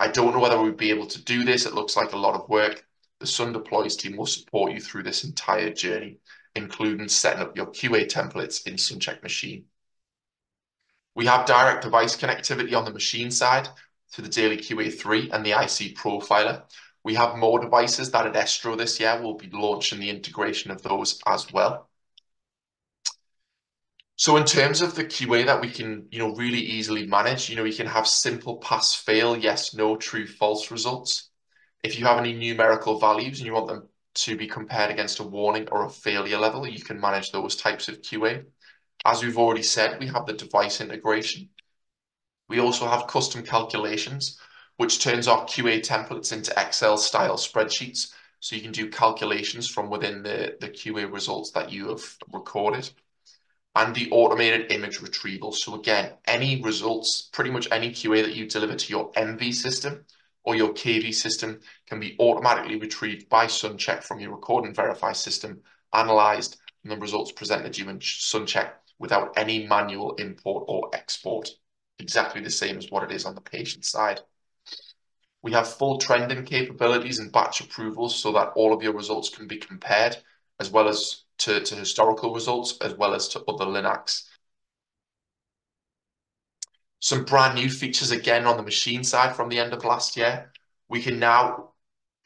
I don't know whether we'd be able to do this, it looks like a lot of work, the Sun Deploys team will support you through this entire journey, including setting up your QA templates in SunCheck Machine. We have direct device connectivity on the machine side, to the Daily QA3 and the IC Profiler. We have more devices that at ESTRO this year will be launching the integration of those as well. So in terms of the QA that we can, you know, really easily manage, you know, you can have simple pass fail, yes, no, true, false results. If you have any numerical values and you want them to be compared against a warning or a failure level, you can manage those types of QA. As we've already said, we have the device integration. We also have custom calculations, which turns our QA templates into Excel style spreadsheets. So you can do calculations from within the, the QA results that you have recorded. and the automated image retrieval. So again, any results, pretty much any QA that you deliver to your MV system or your KV system can be automatically retrieved by SunCheck from your record and verify system, analyzed, and the results presented to you in SunCheck without any manual import or export. Exactly the same as what it is on the patient side. We have full trending capabilities and batch approvals so that all of your results can be compared as well as to, to historical results as well as to other LINACs. Some brand new features again on the machine side from the end of last year. We can now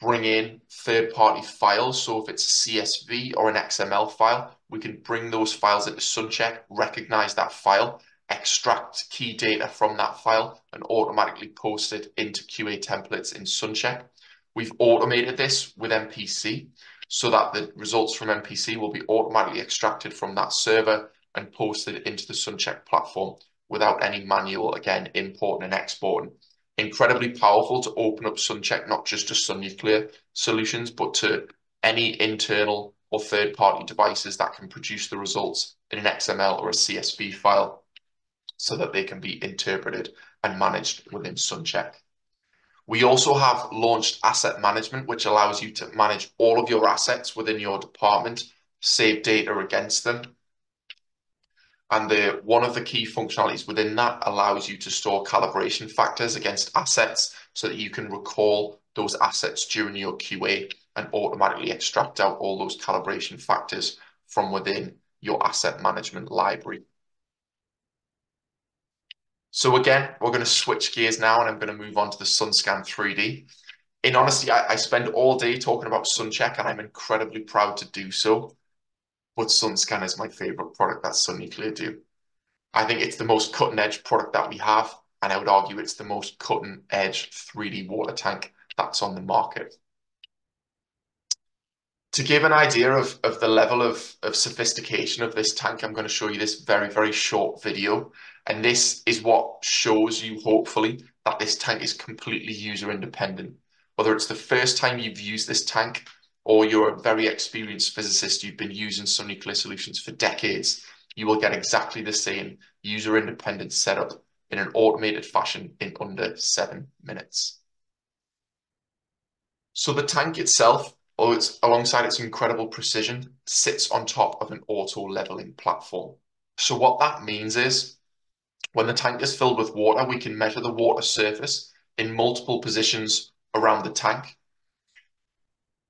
bring in third-party files. So if it's a CSV or an XML file, we can bring those files into SunCheck, recognize that file, extract key data from that file, and automatically post it into QA templates in SunCheck. We've automated this with MPC so that the results from MPC will be automatically extracted from that server and posted into the SunCheck platform without any manual, again, importing and exporting. Incredibly powerful to open up SunCheck, not just to Sun Nuclear solutions, but to any internal or third-party devices that can produce the results in an XML or a CSV file so that they can be interpreted and managed within SunCheck. We also have launched asset management, which allows you to manage all of your assets within your department, save data against them. And the, one of the key functionalities within that allows you to store calibration factors against assets so that you can recall those assets during your QA and automatically extract out all those calibration factors from within your asset management library. So again, we're going to switch gears now and I'm going to move on to the SunScan 3D. In honesty, I, I spend all day talking about SunCheck and I'm incredibly proud to do so. But SunScan is my favorite product that Sun Nuclear do. I think it's the most cutting edge product that we have. And I would argue it's the most cutting edge 3D water tank that's on the market. To give an idea of, of the level of, of sophistication of this tank, I'm going to show you this very, very short video. And this is what shows you, hopefully, that this tank is completely user independent. Whether it's the first time you've used this tank or you're a very experienced physicist, you've been using Sun Nuclear Solutions for decades, you will get exactly the same user independent setup in an automated fashion in under seven minutes. So the tank itself, or it's alongside its incredible precision, sits on top of an auto leveling platform. So what that means is when the tank is filled with water, we can measure the water surface in multiple positions around the tank.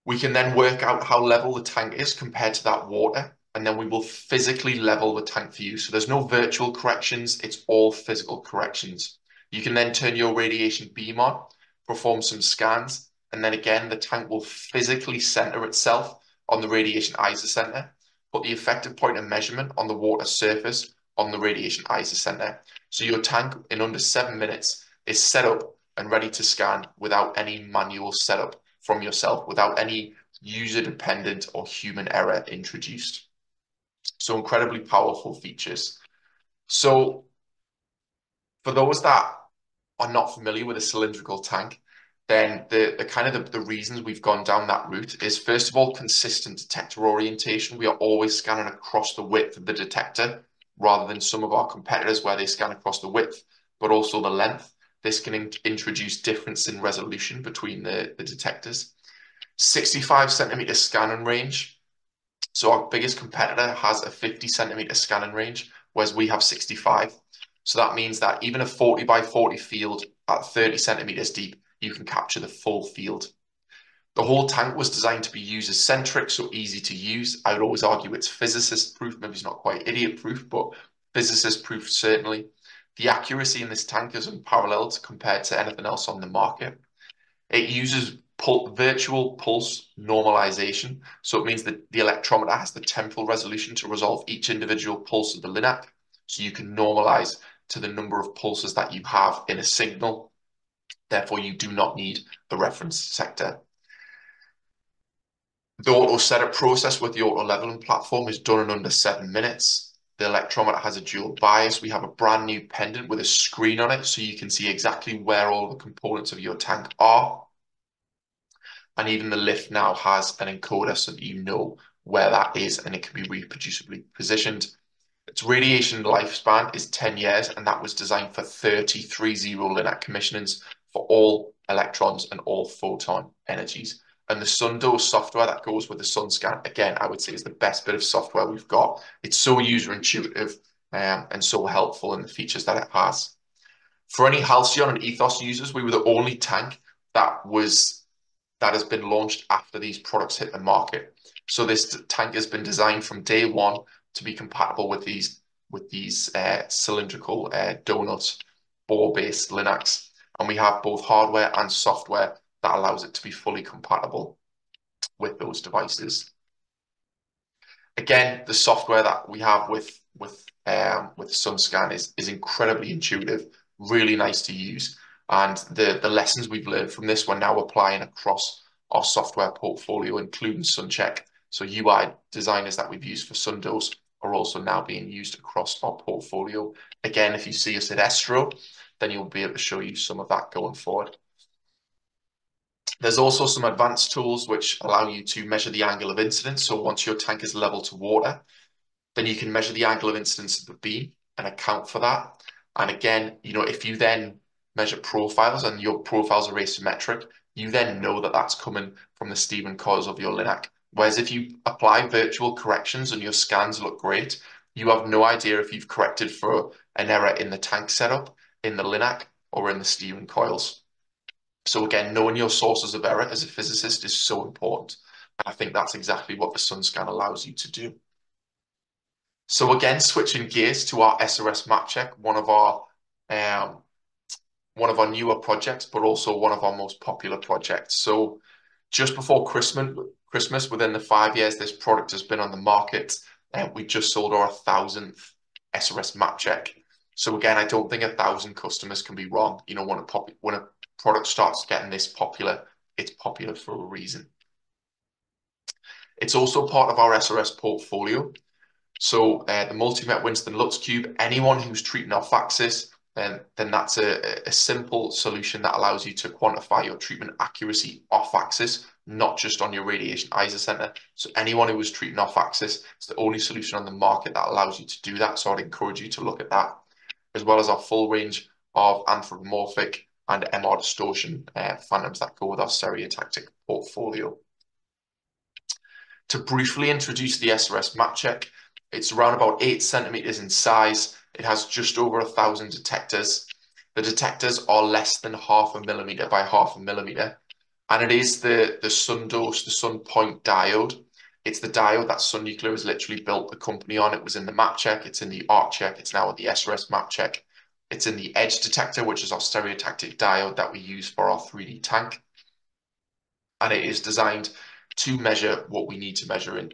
We can then work out how level the tank is compared to that water, and then we will physically level the tank for you. So there's no virtual corrections, it's all physical corrections. You can then turn your radiation beam on, perform some scans, and then again, the tank will physically center itself on the radiation isocenter, put the effective point of measurement on the water surface on the radiation isocenter. So your tank in under seven minutes is set up and ready to scan without any manual setup from yourself, without any user dependent or human error introduced. So incredibly powerful features. So for those that are not familiar with a cylindrical tank, then the, the kind of the, the reasons we've gone down that route is first of all, consistent detector orientation. We are always scanning across the width of the detector rather than some of our competitors where they scan across the width, but also the length. This can in introduce difference in resolution between the, the detectors. 65 centimeter scanning range. So our biggest competitor has a 50 centimeter scanning range, whereas we have 65. So that means that even a 40 by 40 field at 30 centimeters deep you can capture the full field. The whole tank was designed to be user-centric, so easy to use. I would always argue it's physicist-proof, maybe it's not quite idiot-proof, but physicist-proof certainly. The accuracy in this tank is unparalleled compared to anything else on the market. It uses pul virtual pulse normalization, so it means that the electrometer has the temporal resolution to resolve each individual pulse of the LINAC, so you can normalize to the number of pulses that you have in a signal Therefore, you do not need the reference detector. The auto setup process with the auto leveling platform is done in under seven minutes. The electrometer has a dual bias. We have a brand new pendant with a screen on it so you can see exactly where all the components of your tank are. And even the lift now has an encoder so that you know where that is and it can be reproducibly positioned. Its radiation lifespan is 10 years, and that was designed for 30 LINAC commissionings for all electrons and all photon energies. And the SunDose software that goes with the SunScan, again, I would say is the best bit of software we've got. It's so user intuitive um, and so helpful in the features that it has. For any Halcyon and Ethos users, we were the only tank that was that has been launched after these products hit the market. So this tank has been designed from day one to be compatible with these with these uh, cylindrical uh, donut bore-based Linacs, And we have both hardware and software that allows it to be fully compatible with those devices. Again, the software that we have with with um, with SunScan is is incredibly intuitive, really nice to use, and the the lessons we've learned from this we're now applying across our software portfolio, including SunCheck. So UI designers that we've used for SunDose are also now being used across our portfolio. Again, if you see us at Estro, then you'll be able to show you some of that going forward. There's also some advanced tools which allow you to measure the angle of incidence. So once your tank is level to water, then you can measure the angle of incidence of the beam and account for that. And again, you know, if you then measure profiles and your profiles are asymmetric, you then know that that's coming from the steering coils of your LINAC. Whereas if you apply virtual corrections and your scans look great, you have no idea if you've corrected for an error in the tank setup, in the LINAC, or in the steering coils. So again, knowing your sources of error as a physicist is so important. And I think that's exactly what the SunScan allows you to do. So again, switching gears to our SRS MapCHECK, one of our um, one of our newer projects, but also one of our most popular projects. So just before Christmas, Christmas within the five years this product has been on the market, uh, we just sold our thousandth SRS MapCHECK. So again, I don't think a thousand customers can be wrong. You know, when a pop when a product starts getting this popular, it's popular for a reason. It's also part of our SRS portfolio. So uh, the Multimet Winston Lutz Cube, anyone who's treating off axis, then, then that's a, a simple solution that allows you to quantify your treatment accuracy off axis, not just on your radiation isocenter. So anyone who is treating off axis, it's the only solution on the market that allows you to do that. So I'd encourage you to look at that, as well as our full range of anthropomorphic and MR distortion uh, phantoms that go with our stereotactic portfolio. To briefly introduce the SRS MapCHECK, it's around about eight centimeters in size. It has just over a thousand detectors. The detectors are less than half a millimeter by half a millimeter. And it is the, the SunDose, the SunPoint diode. It's the diode that Sun Nuclear has literally built the company on. It was in the MapCHECK, it's in the ArcCHECK, it's now in the SRS MapCHECK. It's in the edge detector, which is our stereotactic diode that we use for our 3D tank. And it is designed to measure what we need to measure in,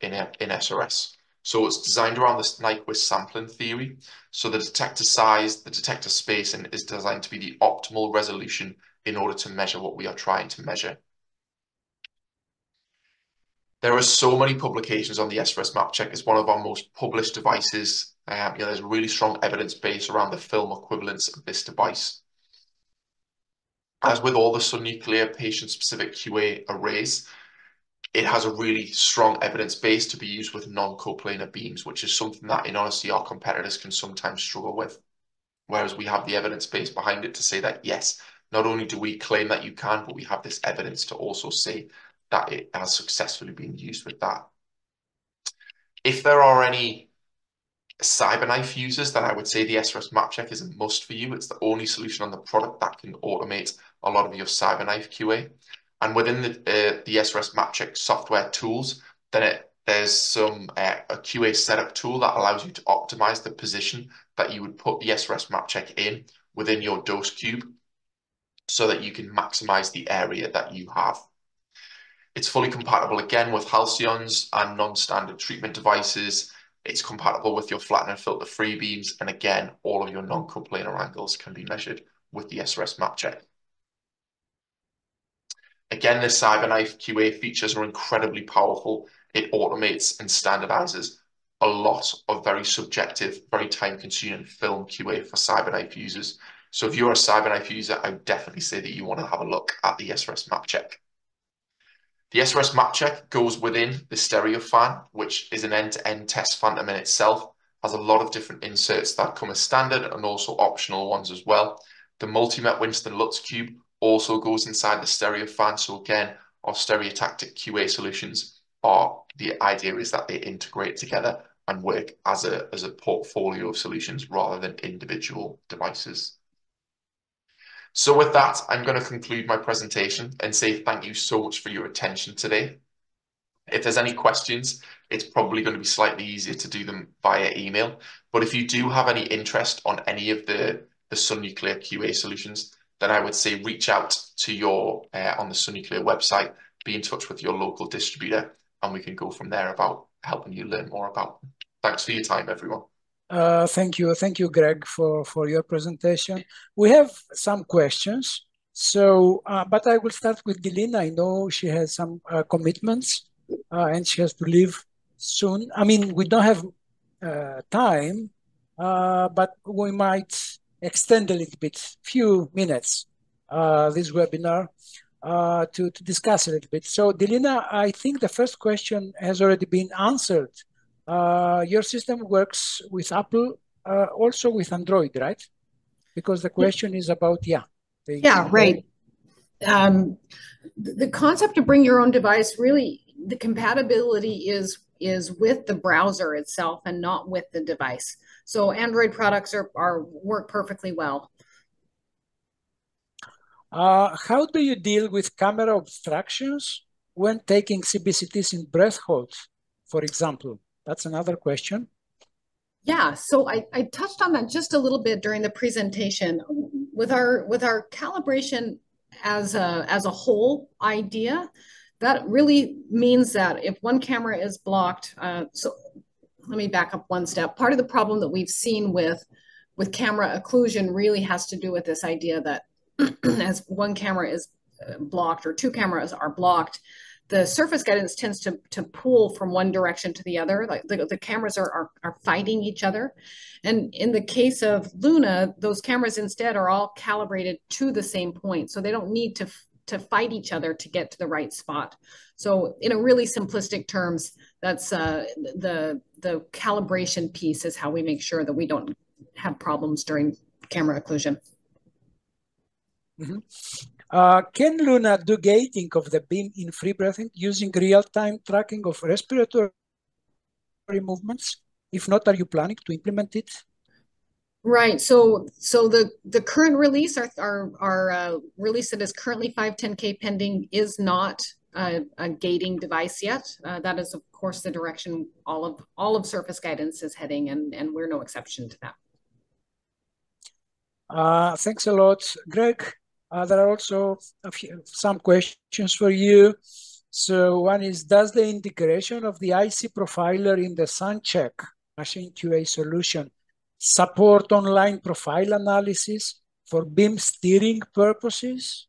in, in SRS. So it's designed around this Nyquist sampling theory. So the detector size, the detector spacing is designed to be the optimal resolution in order to measure what we are trying to measure. There are so many publications on the SRS MapCHECK. It's one of our most published devices. Um, there's really strong evidence base around the film equivalence of this device. As with all the Sun Nuclear patient-specific QA arrays, it has a really strong evidence base to be used with non-coplanar beams, which is something that in honesty our competitors can sometimes struggle with. Whereas we have the evidence base behind it to say that yes, not only do we claim that you can, but we have this evidence to also say that it has successfully been used with that. If there are any CyberKnife users, then I would say the SRS MapCHECK is a must for you. It's the only solution on the product that can automate a lot of your CyberKnife QA. And within the, uh, the SRS MapCHECK software tools, then it, there's some uh, a QA setup tool that allows you to optimize the position that you would put the SRS MapCHECK in within your dose cube so that you can maximize the area that you have. It's fully compatible again with Halcyons and non-standard treatment devices. It's compatible with your flatten and filter free beams. And again, all of your non-coplanar angles can be measured with the SRS MapCHECK. Again, the CyberKnife QA features are incredibly powerful. It automates and standardizes a lot of very subjective, very time-consuming film QA for CyberKnife users. So if you're a CyberKnife user, I would definitely say that you want to have a look at the SRS MapCHECK. The SRS MapCHECK goes within the StereoPHAN, which is an end-to-end -end test phantom in itself. has a lot of different inserts that come as standard and also optional ones as well. The Multimet Winston Lutz Cube also goes inside the StereoPHAN. So again, our stereotactic QA solutions are the idea is that they integrate together and work as a as a portfolio of solutions rather than individual devices. So with that, I'm going to conclude my presentation and say thank you so much for your attention today. If there's any questions, it's probably going to be slightly easier to do them via email. But if you do have any interest on any of the, the Sun Nuclear QA solutions, then I would say reach out to your uh, on the Sun Nuclear website, be in touch with your local distributor, and we can go from there about helping you learn more about. Them. Thanks for your time, everyone. Uh, thank you. Thank you, Greg, for, for your presentation. We have some questions. So, uh, but I will start with Delena. I know she has some uh, commitments uh, and she has to leave soon. I mean, we don't have uh, time, but we might extend a little bit, few minutes, this webinar to, to discuss a little bit. So, Delena, I think the first question has already been answered uh, your system works with Apple, uh, also with Android, right? Because the question is about, yeah. The, yeah, right. Um, the concept of bring your own device, really, the compatibility is is with the browser itself and not with the device. So Android products are, are work perfectly well. Uh, how do you deal with camera obstructions when taking CBCTs in breath holds, for example? That's another question. Yeah, so I, I touched on that just a little bit during the presentation. With our with our calibration as a as a whole idea, that really means that if one camera is blocked, uh, so let me back up one step. Part of the problem that we've seen with with camera occlusion really has to do with this idea that as one camera is uh, blocked or two cameras are blocked, the surface guidance tends to, to pull from one direction to the other. Like the, the cameras are, are, are fighting each other. And in the case of Luna, those cameras instead are all calibrated to the same point. So they don't need to, to fight each other to get to the right spot. So in a really simplistic terms, that's uh, the, the calibration piece is how we make sure that we don't have problems during camera occlusion. Mm -hmm. Uh, can Luna do gating of the beam in free breathing using real-time tracking of respiratory movements? If not, are you planning to implement it? Right. So, so the the current release, our our, our uh, release that is currently 510k pending, is not a, a gating device yet. Uh, that is, of course, the direction all of all of surface guidance is heading, and and we're no exception to that. Uh, thanks a lot, Greg. Uh, there are also few, some questions for you. So one is, does the integration of the IC profiler in the SunCheck machine QA solution support online profile analysis for beam steering purposes?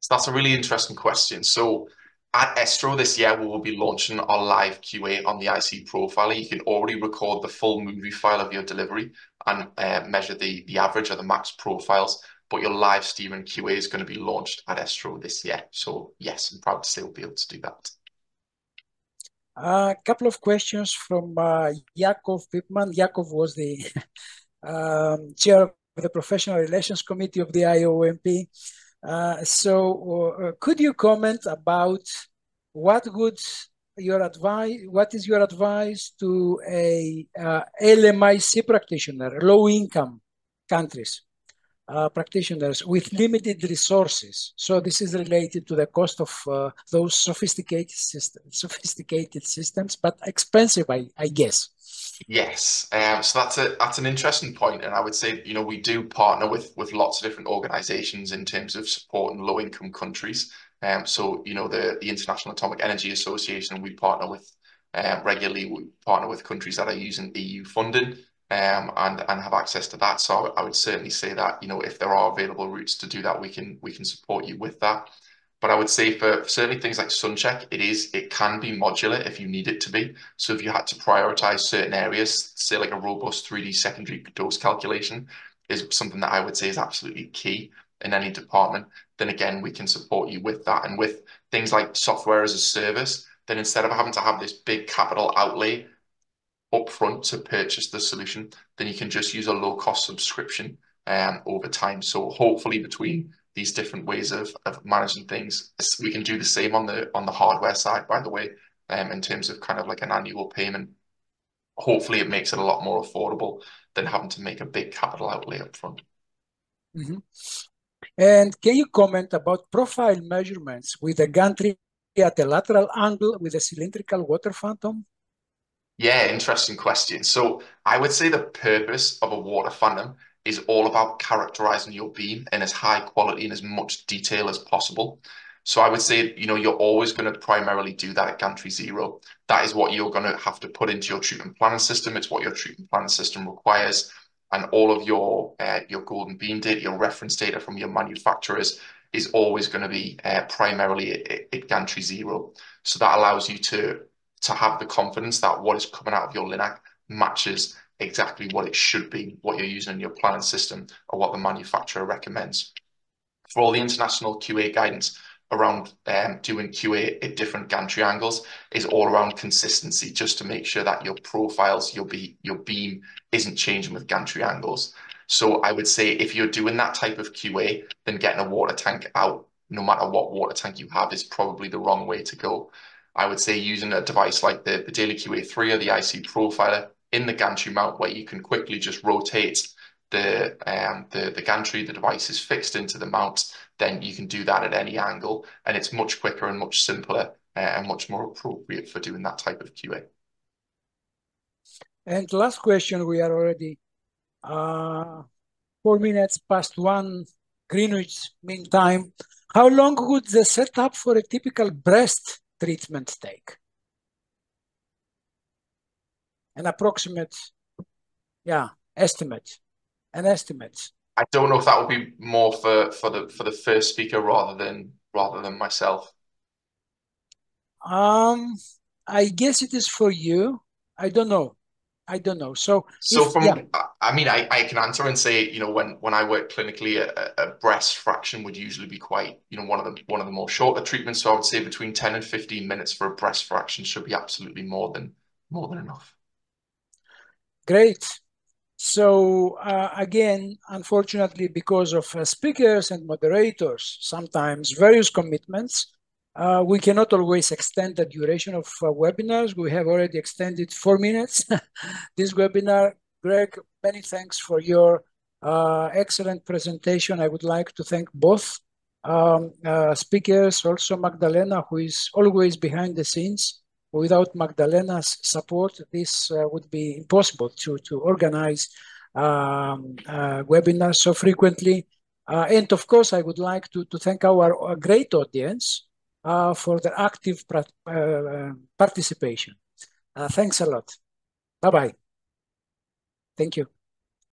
So that's a really interesting question. So at Estro this year, we will be launching our live QA on the IC profiler. You can already record the full movie file of your delivery and uh, measure the, the average or the max profiles but your live steering QA is going to be launched at Estro this year. So yes, I'm proud to say we'll be able to do that. A uh, couple of questions from uh, Yakov Pipman. Yakov was the um, chair of the Professional Relations Committee of the IOMP. Uh, so uh, could you comment about what would your advice, what is your advice to a uh, LMIC practitioner, low income countries? Uh, practitioners with limited resources. So this is related to the cost of uh, those sophisticated systems, sophisticated systems, but expensive, I, I guess. Yes, um, so that's a that's an interesting point, and I would say you know we do partner with with lots of different organisations in terms of supporting low income countries. Um, so you know the the International Atomic Energy Association we partner with uh, regularly. We partner with countries that are using EU funding um, and and have access to that. So I would certainly say that you know if there are available routes to do that, we can we can support you with that. But I would say for certainly things like SunCheck, it is it can be modular if you need it to be. So if you had to prioritize certain areas, say like a robust 3D secondary dose calculation is something that I would say is absolutely key in any department, then again, we can support you with that. And with things like software as a service, then instead of having to have this big capital outlay upfront to purchase the solution, then you can just use a low-cost subscription um, over time. So hopefully between these different ways of of managing things, we can do the same on the on the hardware side, by the way, um, in terms of kind of like an annual payment. Hopefully, it makes it a lot more affordable than having to make a big capital outlay upfront. Mm-hmm. And can you comment about profile measurements with a gantry at a lateral angle with a cylindrical water phantom? Yeah, interesting question. So I would say the purpose of a water phantom is all about characterizing your beam in as high quality and as much detail as possible. So I would say, you know, you're always going to primarily do that at Gantry Zero. That is what you're going to have to put into your treatment planning system. It's what your treatment planning system requires. And all of your uh, your golden beam data, your reference data from your manufacturers is always going to be uh, primarily at Gantry Zero. So that allows you to have the confidence that what is coming out of your Linac matches exactly what it should be, what you're using in your planning system, or what the manufacturer recommends. For all the international QA guidance around um, doing QA at different gantry angles is all around consistency, just to make sure that your profiles, your, be your beam isn't changing with gantry angles. So I would say if you're doing that type of QA, then getting a water tank out, no matter what water tank you have, is probably the wrong way to go. I would say using a device like the the Daily QA3 or the IC Profiler in the gantry mount, where you can quickly just rotate um, the gantry, the device is fixed into the mount, then you can do that at any angle, and it's much quicker and much simpler, uh, and much more appropriate for doing that type of QA. And last question, we are already uh, four minutes past one Greenwich Mean Time. How long would the setup for a typical breast treatment take? An approximate, yeah, estimate. An estimate. I don't know if that would be more for the for the first speaker rather than rather than myself. Um, I guess it is for you. I don't know. I don't know. So, So from, I mean, I I can answer and say, you know, when when I work clinically, a breast fraction would usually be quite, you know, one of the one of the more shorter treatments. So I would say between 10 and 15 minutes for a breast fraction should be absolutely more than more than enough. Great. So, uh, again, unfortunately, because of uh, speakers and moderators, sometimes various commitments, Uh, we cannot always extend the duration of uh, webinars. We have already extended four minutes this webinar. Greg, many thanks for your uh, excellent presentation. I would like to thank both um, speakers, also Magdalena, who is always behind the scenes. Without Magdalena's support, this would be impossible to to organize um, webinars so frequently. And of course, I would like to thank our great audience Uh, for their active uh, uh, participation. Thanks a lot. Bye-bye. Thank you.